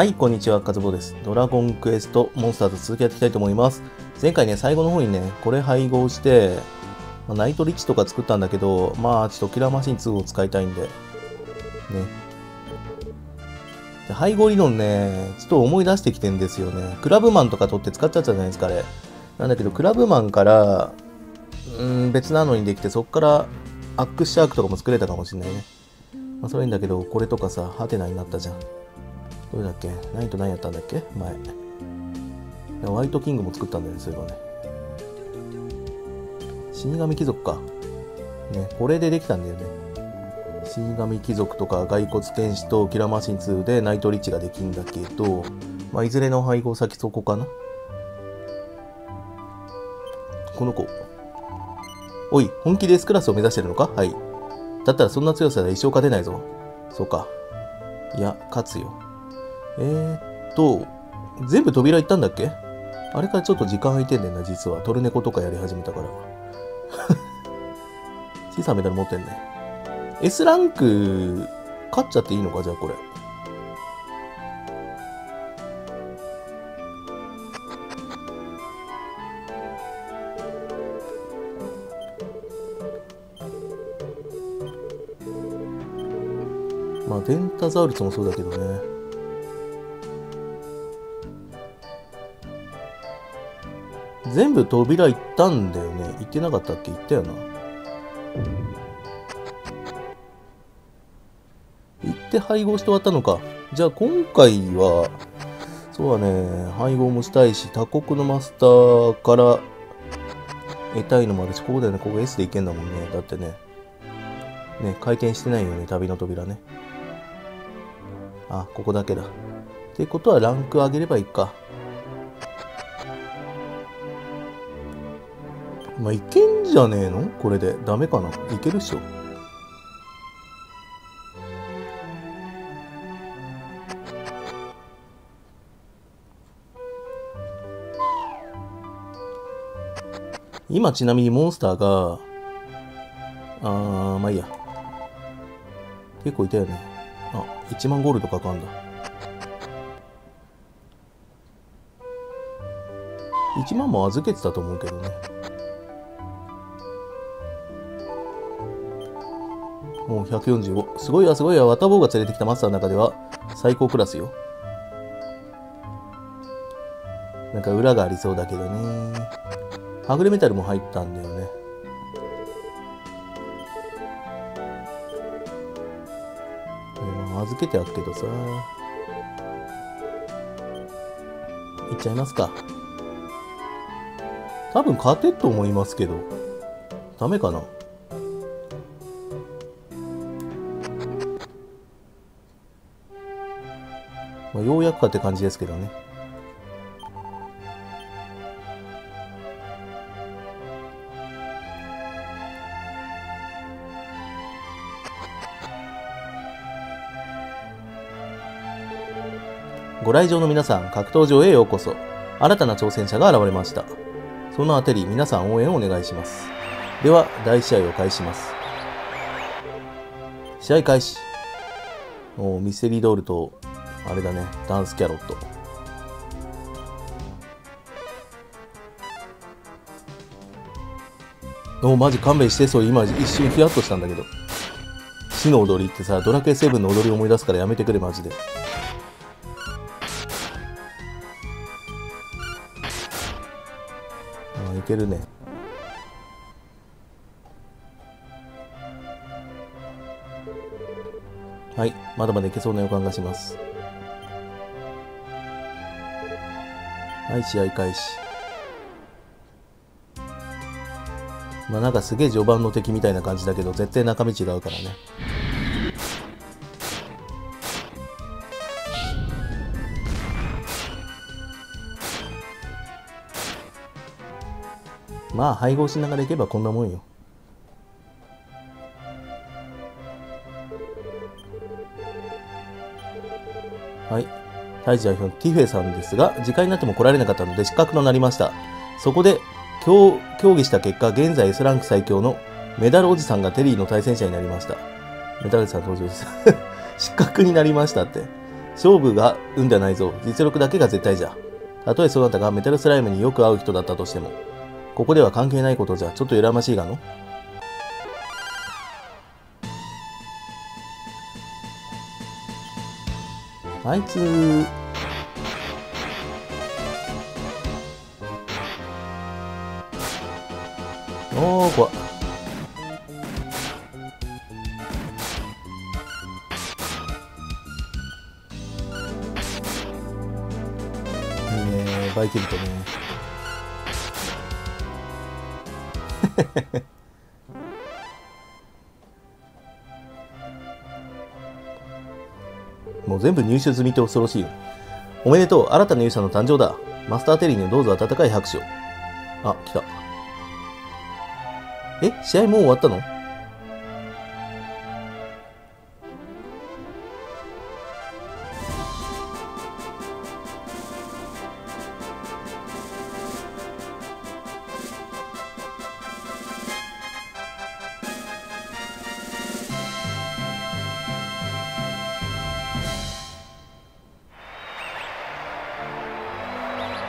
はい、こんにちは、カズボです。ドラゴンクエストモンスターと続きやっていきたいと思います。前回ね、最後の方にね、これ配合して、まあナイトリッチとか作ったんだけど、まあ、ちょっとキラーマシン2を使いたいんで、ね。で配合理論ね、ちょっと思い出してきてんですよね。クラブマンとか取って使っちゃったじゃないですか、あれ。なんだけど、クラブマンから、うん、別なのにできて、そっからアックスシャークとかも作れたかもしれないね。まあ、それいいんだけど、これとかさ、ハテナになったじゃん。どれだっけ？ナイト何やったんだっけ？前。ホワイトキングも作ったんだよね、そういえばね。死神貴族か。ね、これでできたんだよね。死神貴族とか骸骨天使とキラマシン2でナイトリッチができんだけど、まあ、いずれの配合先そこかな？この子。おい、本気で S クラスを目指してるのか？はい。だったらそんな強さで一生勝てないぞ。そうか。いや、勝つよ。えーっと、全部扉行ったんだっけ？あれからちょっと時間空いてんだよな、実は。トルネコとかやり始めたから。小さなメダル持ってんね。S ランク、勝っちゃっていいのか、じゃあこれ。まあ、デンタザウルスもそうだけどね。全部扉行ったんだよね。行ってなかったっけ行ったよな。行って配合して終わったのか。じゃあ今回は、そうだね、配合もしたいし、他国のマスターから得たいのもあるし、ここだよね、ここ S で行けんだもんね。だってね。ね、回転してないよね、旅の扉ね。あ、ここだけだ。ってことはランク上げればいいか。まあ、いけんじゃねえの？これで。ダメかな？いけるっしょ。今ちなみにモンスターが、あー、まあいいや。結構いたよね。あ、1万ゴールドかかんだ。1万も預けてたと思うけどね。もう145。すごいわ、すごいわ。ワタボーが連れてきたマスターの中では最高クラスよ。なんか裏がありそうだけどね。はぐれメタルも入ったんだよね。預けてあるけどさ。いっちゃいますか。多分勝てると思いますけど。ダメかなまあ、ようやくかって感じですけどね。ご来場の皆さん、格闘場へようこそ。新たな挑戦者が現れました。そのあたり、皆さん応援をお願いします。では、第1試合を開始します。試合開始。おミステリードールと、あれだね、ダンスキャロット。おマジ勘弁して、そう、今一瞬ヒヤッとしたんだけど。死の踊りってさ、ドラクエ7の踊りを思い出すからやめてくれ、マジで。あいけるね。はい、まだまだいけそうな予感がします。はい、試合開始。まあなんかすげえ序盤の敵みたいな感じだけど、絶対中身違うからね。まあ配合しながらいけばこんなもんよ。タイジ代表のティフェさんですが、時間になっても来られなかったので失格となりました。そこで、協協議した結果、現在 S ランク最強のメダルおじさんがテリーの対戦者になりました。メダルおじさん登場です。失格になりましたって。勝負が運ではないぞ。実力だけが絶対じゃ。たとえそなたがメタルスライムによく会う人だったとしても、ここでは関係ないことじゃ、ちょっと羨ましいがのあいつ、おー、怖っ。いいねバイキルトね。全部入手済みって恐ろしいよ。おめでとう、新たな勇者の誕生だ。マスターテリーにどうぞ温かい拍手を。あ、来た。え試合もう終わったの？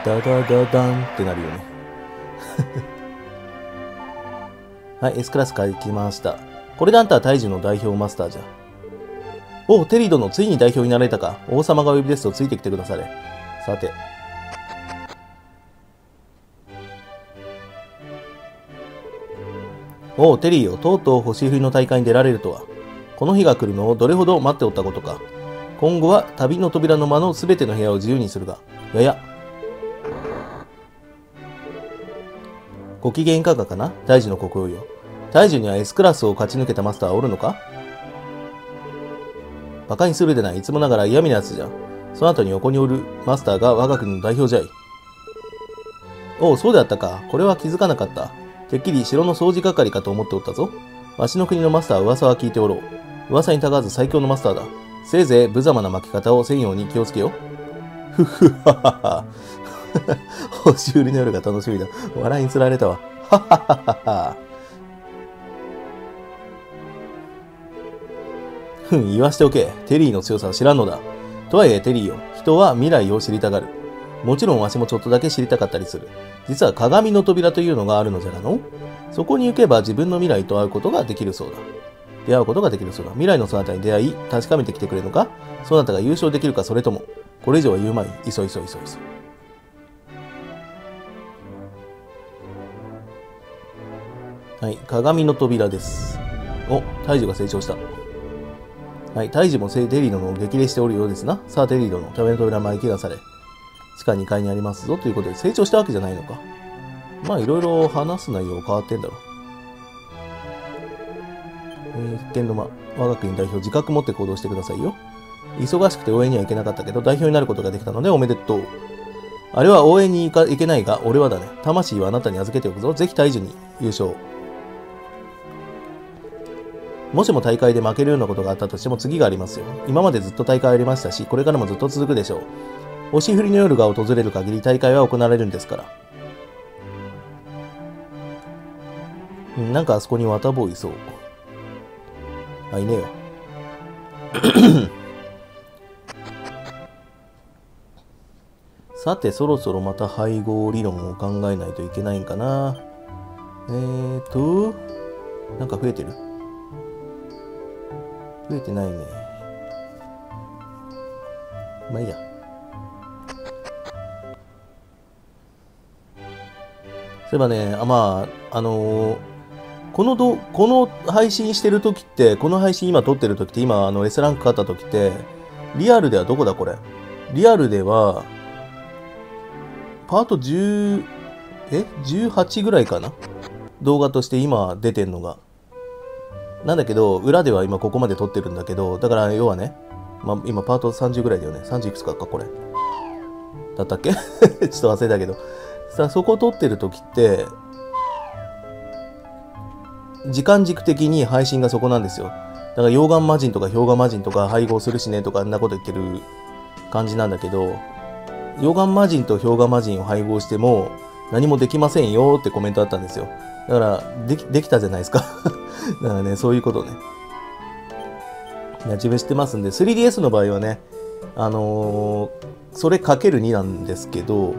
ダダダダンってなるよね。はい、S クラスから来ました。これであんたは大樹の代表マスターじゃ。おテリー殿、ついに代表になられたか。王様がお呼びですとついてきてくだされ。さて。おう、テリーよ、とうとう星降りの大会に出られるとは。この日が来るのをどれほど待っておったことか。今後は旅の扉の間のすべての部屋を自由にするが。やや。ご機嫌いかがかな？大樹の国王よ。大樹には S クラスを勝ち抜けたマスターはおるのか？馬鹿にするでない。いつもながら嫌味なやつじゃ。その後に横におるマスターが我が国の代表じゃい。おう、そうであったか。これは気づかなかった。てっきり城の掃除係かと思っておったぞ。わしの国のマスターは噂は聞いておろう。噂にたがわず最強のマスターだ。せいぜい無様な巻き方をせんように気をつけよ。ふふははは。星売りの夜が楽しみだ。笑いにつられたわ。はははは。ふん、言わしておけ。テリーの強さは知らんのだ。とはいえ、テリーよ。人は未来を知りたがる。もちろんわしもちょっとだけ知りたかったりする。実は鏡の扉というのがあるのじゃがのそこに行けば自分の未来と会うことができるそうだ。出会うことができるそうだ。未来のそなたに出会い、確かめてきてくれるのか？そなたが優勝できるかそれとも、これ以上は言うまい。いそいそいそいはい、鏡の扉です。お、大樹が成長した。はい、大樹もテリー殿を激励しておるようですな。さあ、テリー殿、壁の扉前行きなされ。地下2階にありますぞということで、成長したわけじゃないのか。まあ、いろいろ話す内容変わってんだろう。えー、必見の間、我が国代表、自覚持って行動してくださいよ。忙しくて応援には行けなかったけど、代表になることができたのでおめでとう。あれは応援に行か行けないが、俺はだね。魂はあなたに預けておくぞ。ぜひ大樹に優勝。もしも大会で負けるようなことがあったとしても次がありますよ。今までずっと大会ありましたし、これからもずっと続くでしょう。星降りの夜が訪れる限り大会は行われるんですから。なんかあそこに綿棒いそう。あ、いねえよ。さて、そろそろまた配合理論を考えないといけないんかな。えーと、なんか増えてる？増えてないね。まあいいや。そういえばね、あまあ、あのーこのど、この配信してる時って、この配信今撮ってる時って、今、あの、S ランク勝った時って、リアルではどこだこれ？リアルでは、パート10、え ?18 ぐらいかな？動画として今出てんのが。なんだけど、裏では今ここまで撮ってるんだけど、だから要はね、まあ、今パート30ぐらいだよね。30いくつかか、これ。だったっけ？ちょっと忘れたけど。さあ、そこ撮ってる時って、時間軸的に配信がそこなんですよ。だから溶岩魔人とか氷河魔人とか配合するしねとかあんなこと言ってる感じなんだけど、溶岩魔人と氷河魔人を配合しても何もできませんよってコメントあったんですよ。だから、でき、できたじゃないですか。だからね、そういうことね。いや、自分知ってますんで、3DS の場合はね、あのー、それかける2なんですけど、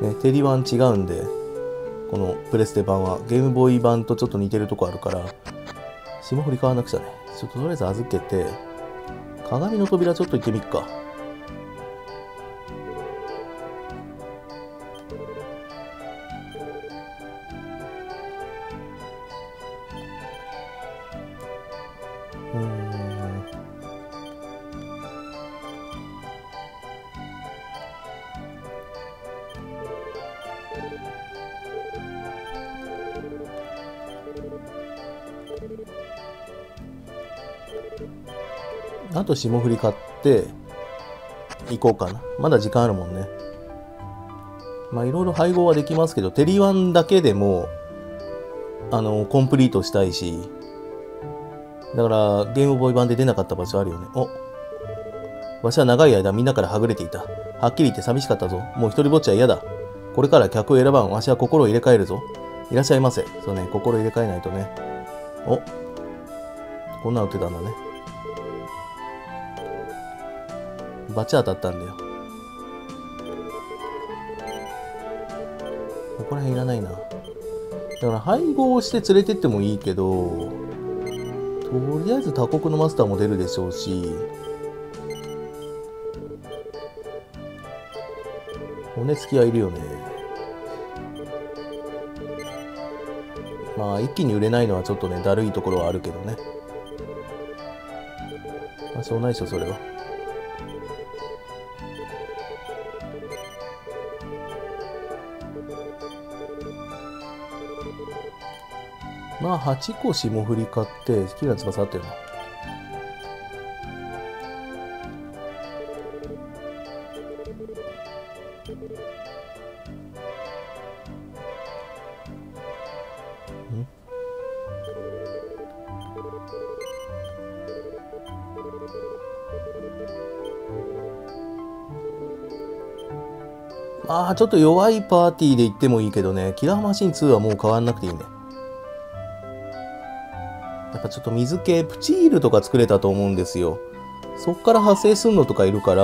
ね、テリワン違うんで、このプレステ版はゲームボーイ版とちょっと似てるとこあるから、霜降り買わなくちゃね。ちょっととりあえず預けて、鏡の扉ちょっと行ってみっか。あと霜降り買って行こうかな。まだ時間あるもんね。まあいろいろ配合はできますけど、テリワンだけでも、あの、コンプリートしたいし、だからゲームボーイ版で出なかった場所あるよね。おわしは長い間みんなからはぐれていた。はっきり言って寂しかったぞ。もう一人ぼっちは嫌だ。これから客を選ばん。わしは心を入れ替えるぞ。いらっしゃいませ。そうね、心入れ替えないとね。おこんなの売ってたんだね。バチ当たったんだよ。ここら辺いらないな。だから配合して連れてってもいいけど、とりあえず他国のマスターも出るでしょうし、骨付きはいるよね。まあ、一気に売れないのはちょっとね、だるいところはあるけどね。まあ、しょうないでしょ、それは。まあ、8個霜降り買って、好きな翼あったよな。まあ、ちょっと弱いパーティーで行ってもいいけどね、キラーマシン2はもう変わんなくていいね。ちょっと水系、プチールとか作れたと思うんですよ。そっから派生すんのとかいるから、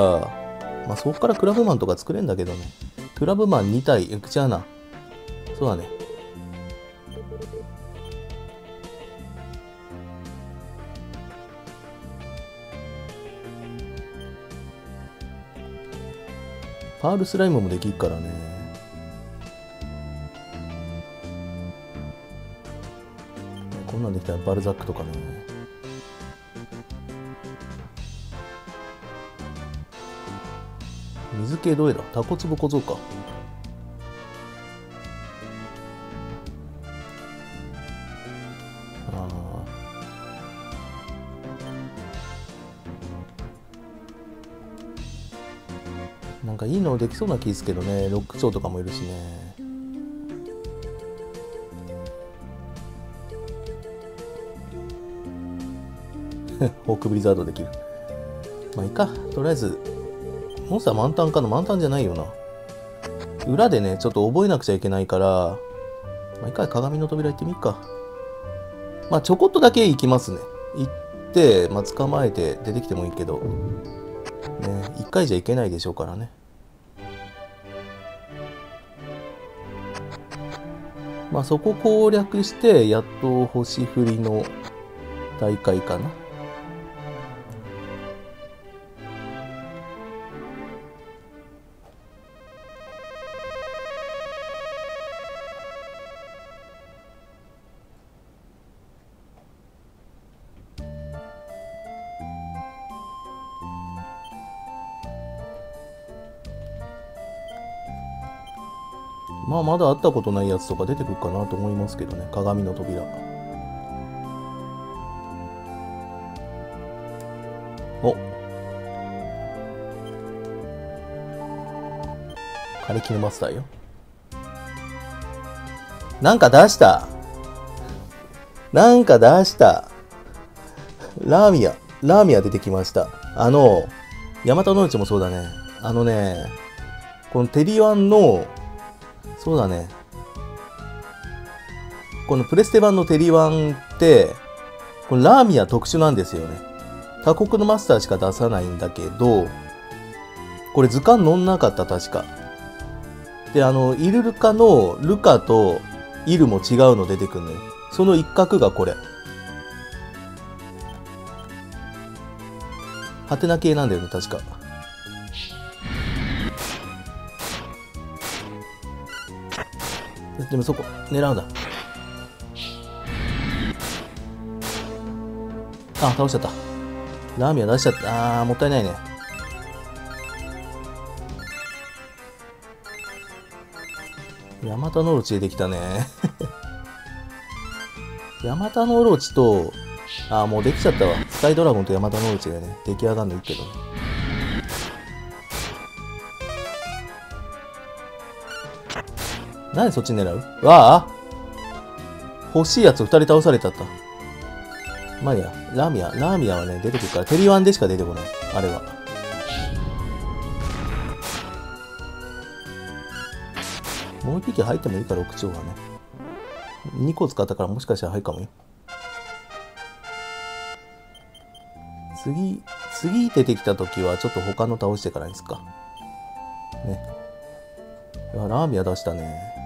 まあそっからクラブマンとか作れんだけどね。クラブマン2体、え、ちゃうな。そうだね。パールスライムもできるからね。なんできたらバルザックとかね。水系どれだタコツボ小僧か。あなんかいいのできそうな気ですけどね。ロックソーとかもいるしね。フォークブリザードできる。まあいいか。とりあえず、モンスター満タンかな満タンじゃないよな。裏でね、ちょっと覚えなくちゃいけないから、まあ一回鏡の扉行ってみっか。まあちょこっとだけ行きますね。行って、まあ捕まえて出てきてもいいけど、ね、一回じゃいけないでしょうからね。まあそこ攻略して、やっと星降りの大会かな。まだ会ったことないやつとか出てくるかなと思いますけどね。鏡の扉。お。枯れ木のマスターよ。なんか出した。なんか出した。ラーミアラーミア出てきました。あのヤマタノイチもそうだね。あのねこのテリワンのそうだね。このプレステ版のテリワンって、このラーミア特殊なんですよね。他国のマスターしか出さないんだけど、これ図鑑乗んなかった、確か。で、あの、イルルカのルカとイルも違うの出てくるのよ。その一角がこれ。ハテナ系なんだよね、確か。でもそこ、狙うんだ。あ、倒しちゃった。ラーメンは出しちゃった。あー、もったいないね。ヤマタノオロチ出てきたね。ヤマタノオロチと、あー、もうできちゃったわ。スカイドラゴンとヤマタノオロチがね、出来上がるのいいけどね。何そっち狙う？わあ欲しいやつ2人倒されちゃった。まあいいや、ラーミア、ラーミアはね、出てくるから、テリワンでしか出てこない。あれは。もう一匹入ってもいいから、6丁はね。2個使ったからもしかしたら入るかもよ。次、次出てきた時はちょっと他の倒してからですか。ね。いや、ラーミア出したね。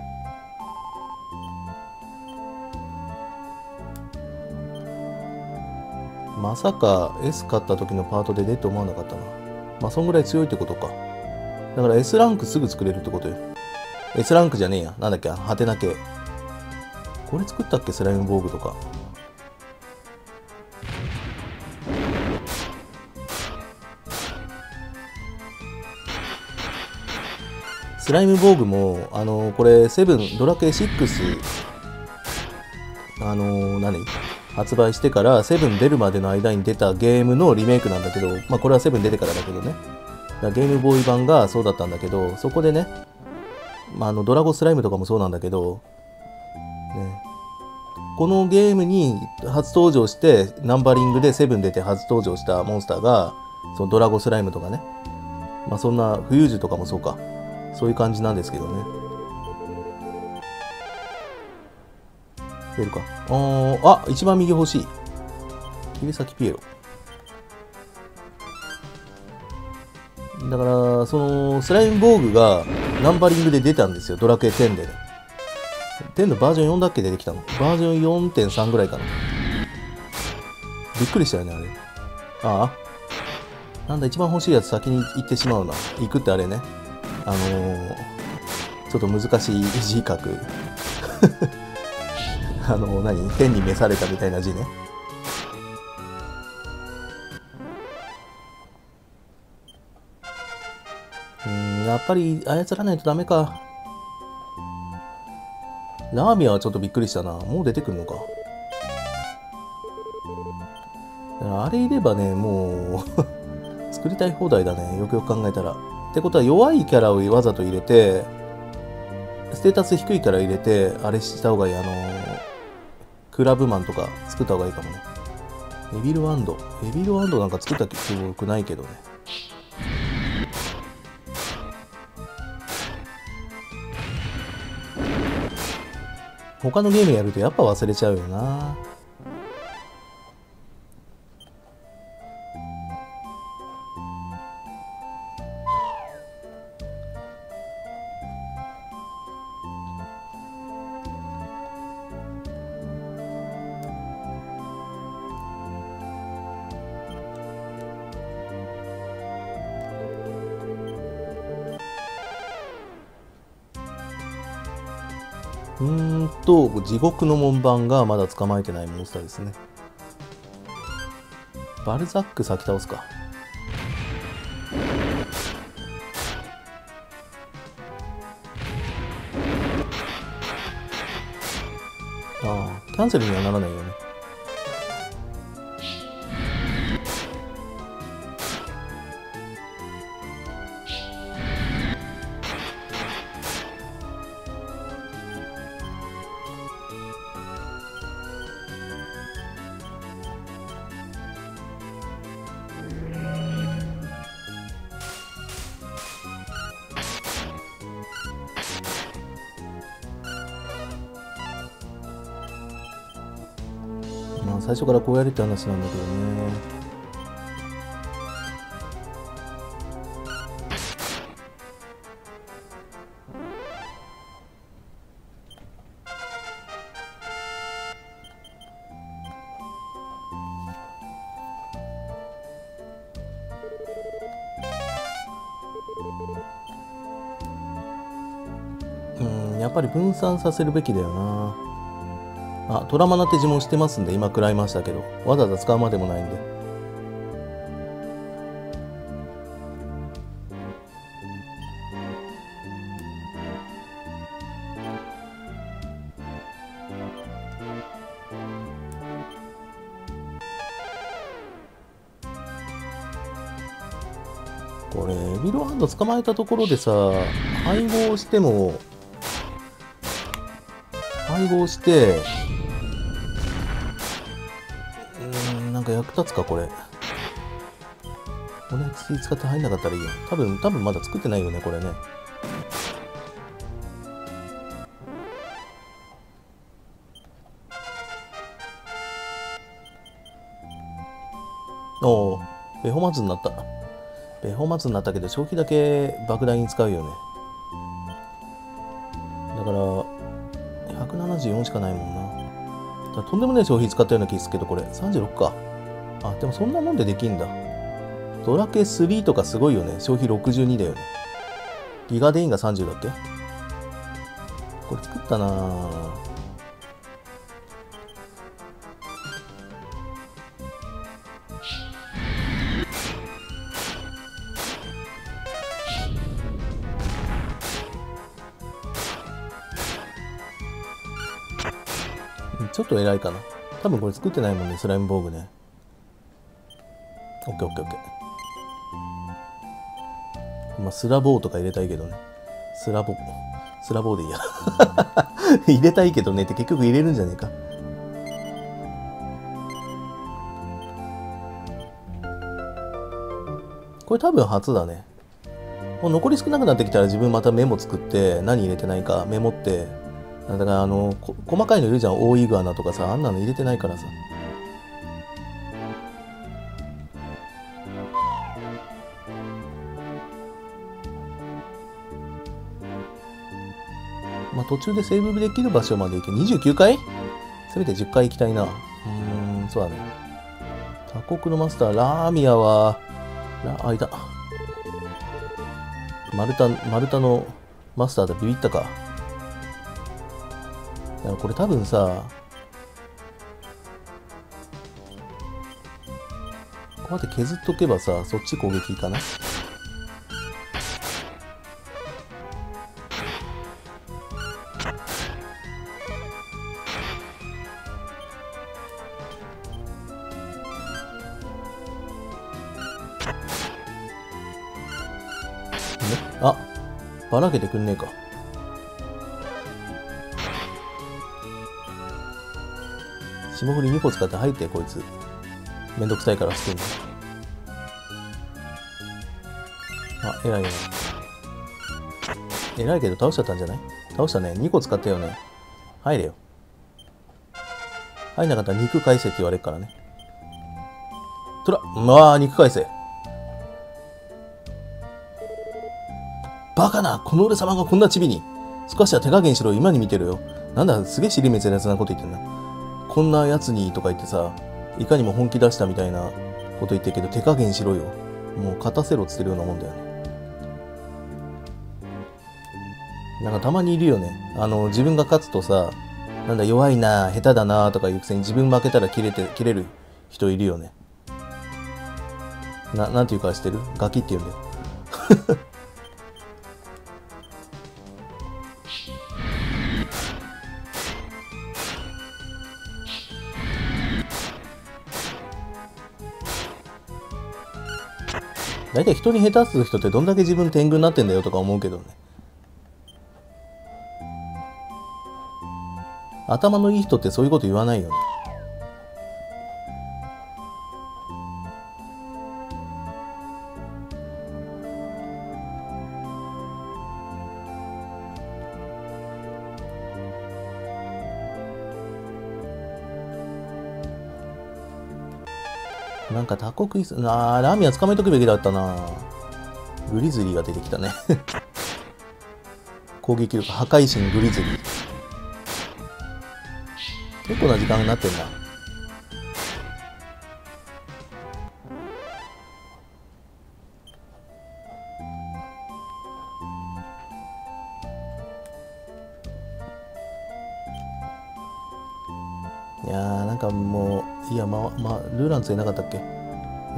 まさか S 買った時のパートで出って思わなかったな。まあ、そんぐらい強いってことか。だから S ランクすぐ作れるってことよ。S ランクじゃねえや。なんだっけ、ハテナ系。これ作ったっけ？スライム防具とか。スライム防具も、あのー、これ、セブン、ドラクエ6、あのー、何？発売してからセブン出るまでの間に出たゲームのリメイクなんだけど、まあこれはセブン出てからだけどね。ゲームボーイ版がそうだったんだけど、そこでね、まあ、あのドラゴスライムとかもそうなんだけど、ね、このゲームに初登場してナンバリングでセブン出て初登場したモンスターがそのドラゴスライムとかね。まあそんな浮遊樹とかもそうか。そういう感じなんですけどね。出るか。ああ一番右欲しい。指先ピエロ。だからそのスライム防具がナンバリングで出たんですよ。ドラクエ10でね。10のバージョン4だっけ出てきたの？バージョン4.3ぐらいかな。びっくりしたよねあれ。ああ。なんだ一番欲しいやつ先に行ってしまうな。行くってあれね。あのー、ちょっと難しい字書く。あの、何？天に召されたみたいな字ねうんやっぱり操らないとダメかラーメンはちょっとびっくりしたな。もう出てくるのか。あれいればね、もう 作りたい放題だね。よくよく考えたら。ってことは弱いキャラをわざと入れて、ステータス低いキャラ入れて、あれした方がいい。あのクラブマンとか作った方がいいかもね。エビルワンド。エビルワンドなんか作った記憶ないけどね。他のゲームやるとやっぱ忘れちゃうよなうんと、地獄の門番がまだ捕まえてないモンスターですね。バルザック先倒すか。ああ、キャンセルにはならないよね。最初からこうやるって話なんだけどね。うんやっぱり分散させるべきだよな。あトラマナって呪文してますんで今食らいましたけどわざわざ使うまでもないんで。これエビロハンド捕まえたところでさ配合しても配合してうんなんか役立つかこれ。骨付き使って入んなかったらいいよ多分多分まだ作ってないよねこれね。おおベホマズになった。ベホマズになったけど消費だけ莫大に使うよね。だから14しかないもんな。だとんでもない消費使ったような気するけどこれ。36か。あでもそんなもんでできんだ。ドラケ3とかすごいよね。消費62だよね。ギガデインが30だっけこれ作ったなぁ。ちょっと偉いかな。多分これ作ってないもんね、スライム防具ね。オッケーオッケーオッケー。まあ、スラボーとか入れたいけどね。スラボ、スラボーでいいや。入れたいけどねって結局入れるんじゃねえか。これ多分初だね。もう残り少なくなってきたら自分またメモ作って何入れてないかメモってだからあの細かいのいるじゃん。大イグアナとかさあんなの入れてないからさ。まあ途中でセーブできる場所まで行け。29回？せめて10回行きたいな。うーんそうだね。他国のマスターラーミアはラあいた。マルタマルタのマスターでビビったか。だからこれ多分さこうやって削っとけばさそっち攻撃かなあばらけてくんねえか。霜降り2個使って入ってこいつ。めんどくさいから捨てんのあ偉い偉い偉いけど倒しちゃったんじゃない？倒したね。2個使ったよね。入れよ。入んなかったら肉返せって言われるからね。とらまあ肉返せバカな。この俺様がこんなチビに。少しは手加減しろ。今に見てるよ。なんだすげえ尻滅裂なこと言ってんな。こんなやつにとか言ってさ、いかにも本気出したみたいなこと言ってるけど、手加減しろよ。もう勝たせろっつってるようなもんだよね。なんかたまにいるよね。あの、自分が勝つとさ、なんだ弱いな、下手だなとかいうくせに自分負けたら切れて、切れる人いるよね。な、なんていうかしてる？ガキって言うんだよ。大体人に下手する人ってどんだけ自分天狗になってんだよとか思うけどね。頭のいい人ってそういうこと言わないよね。なんかタコ食いす、あー、ラーメンは捕まえとくべきだったなグリズリーが出てきたね 攻撃力、破壊神グリズリー。結構な時間になってんな。ンツいなかったっけ？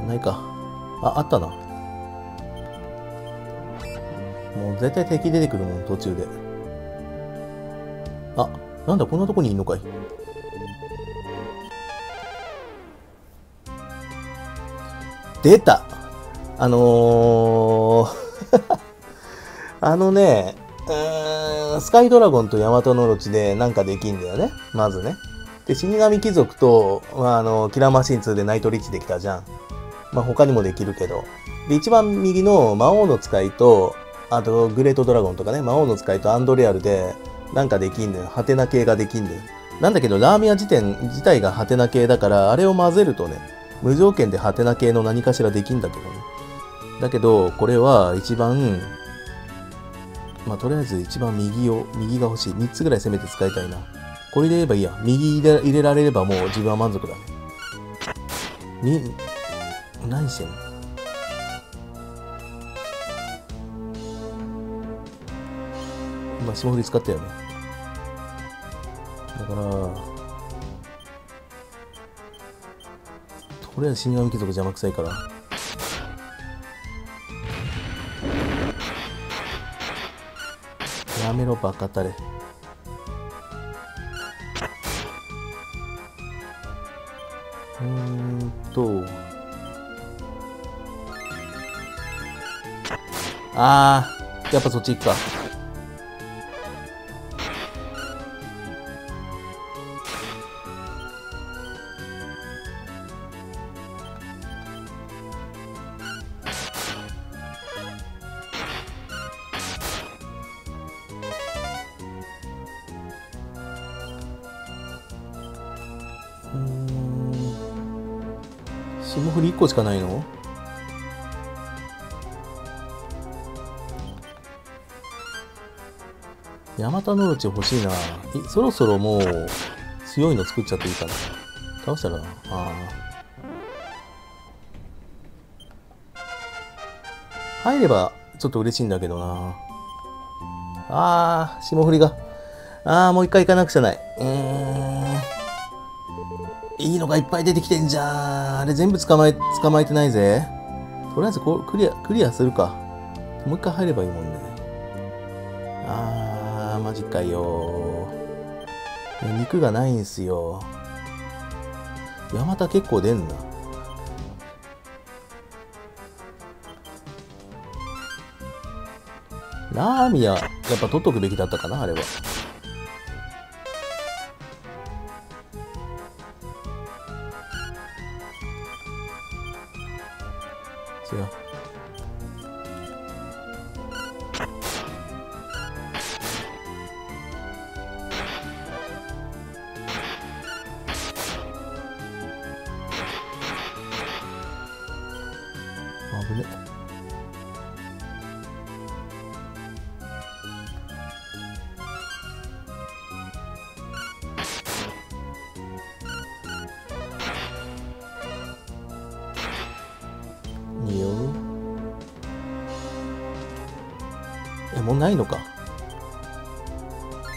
ないか。ああったな。もう絶対敵出てくるもん途中で。あなんだこんなとこにいんのかい。出た。あのー あのね、スカイドラゴンとヤマトノロチでなんかできんだよね。まずね。で、死神貴族と、まあ、あの、キラーマシン2でナイトリッチできたじゃん。まあ、他にもできるけど。で、一番右の魔王の使いと、あと、グレートドラゴンとかね、魔王の使いとアンドレアルで、なんかできんだよ。ハテナ系ができんだよ。なんだけど、ラーメン屋自体自体がハテナ系だから、あれを混ぜるとね、無条件でハテナ系の何かしらできんだけどね。だけど、これは一番、まあ、とりあえず一番右を、右が欲しい。3つぐらい攻めて使いたいな。これで言えばいいや。右入れ入れられればもう自分は満足だね。何してんの？今、霜降り使ったよね。だから、とりあえず死神貴族邪魔くさいから。やめろバカタレあーやっぱそっち行くか。うん。霜降り1個しかないのヤマタノロチ欲しいな。そろそろもう強いの作っちゃっていいかな。倒したらな。ああ。入ればちょっと嬉しいんだけどな。ああ、霜降りが。ああ、もう一回行かなくちゃない。うーん。いいのがいっぱい出てきてんじゃん。あれ全部捕まえ、捕まえてないぜ。とりあえずこうクリア、クリアするか。もう一回入ればいいもんね。ああー、マジかよ。肉がないんすよ。山田結構出んな。ラーミア、やっぱ取っとくべきだったかな、あれは。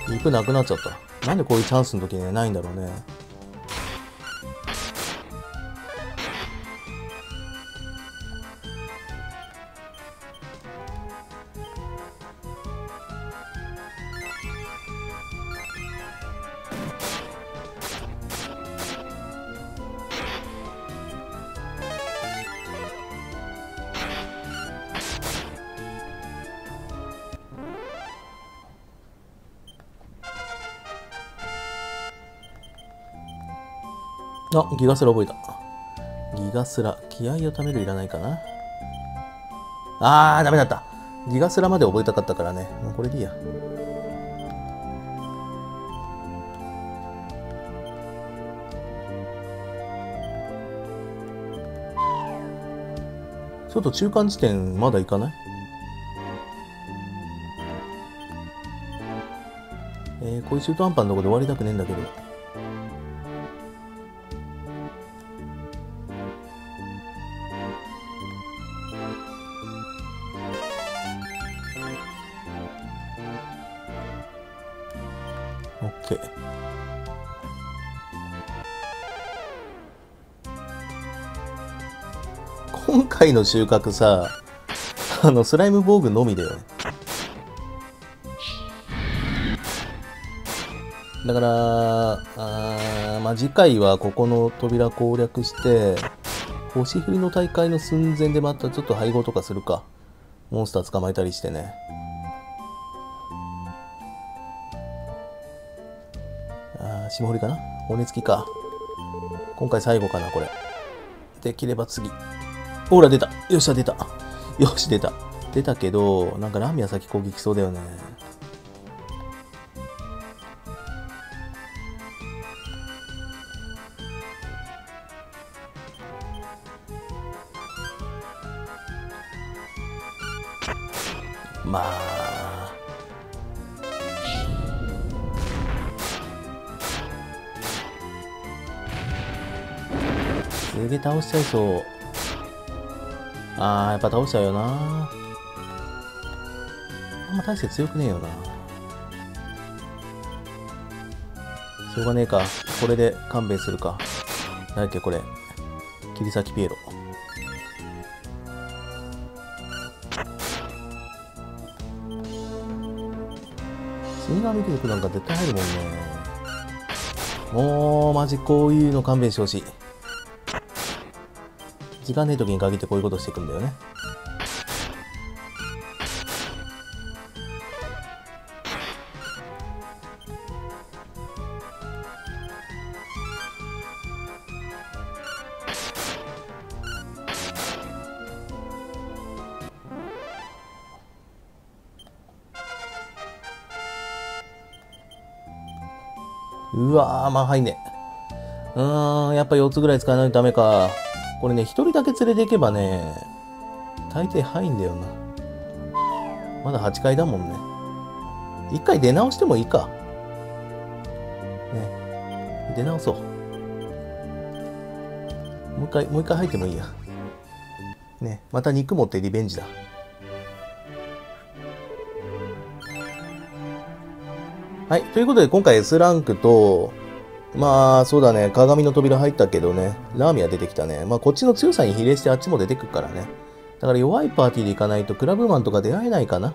肉なくなっちゃった。なんでこういうチャンスの時ね、ないんだろうね。ギガスラ覚えた。ギガスラ。気合を貯めるいらないかな。あー、ダメだった。ギガスラまで覚えたかったからね。もうこれでいいや。ちょっと中間地点まだ行かない？えー、こういう中途半端なとこで終わりたくねえんだけど。回の収穫さ、あの、スライム防具のみだよ。だから、あまあ、次回はここの扉攻略して、星降りの大会の寸前でまたちょっと配合とかするか。モンスター捕まえたりしてね。あ霜降りかな？骨付きか。今回最後かな、これ。できれば次。ほら、出た。よっしゃ、出た。よし、出た。出たけど、なんかラーミア先攻撃そうだよね。まあ。すげえ倒しちゃいそう。あー、やっぱ倒しちゃうよな。あんま大して強くねえよな。しょうがねえか。これで勘弁するか。なんだっけ、これ。切り裂きピエロ。死神記録なんか絶対入るもんね。もう、マジこういうの勘弁してほしい。時間ねえ時に限ってこういうことしてくんだよね。うわー、まあ入んね。うーん、やっぱ4つぐらい使わないとダメか。これね、1人だけ連れていけばね、大抵入んだよな。まだ8回だもんね。1回出直してもいいか。ね。出直そう。もう一回、もう一回入ってもいいや。ね。また肉持ってリベンジだ。はい。ということで、今回 S ランクと、まあ、そうだね。鏡の扉入ったけどね。ラーメンは出てきたね。まあ、こっちの強さに比例してあっちも出てくるからね。だから弱いパーティーで行かないとクラブマンとか出会えないかな。よ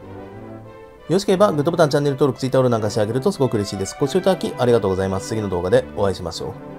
ろしければグッドボタン、チャンネル登録、ツイッターフォローなんかしてあげるとすごく嬉しいです。ご視聴いただきありがとうございます。次の動画でお会いしましょう。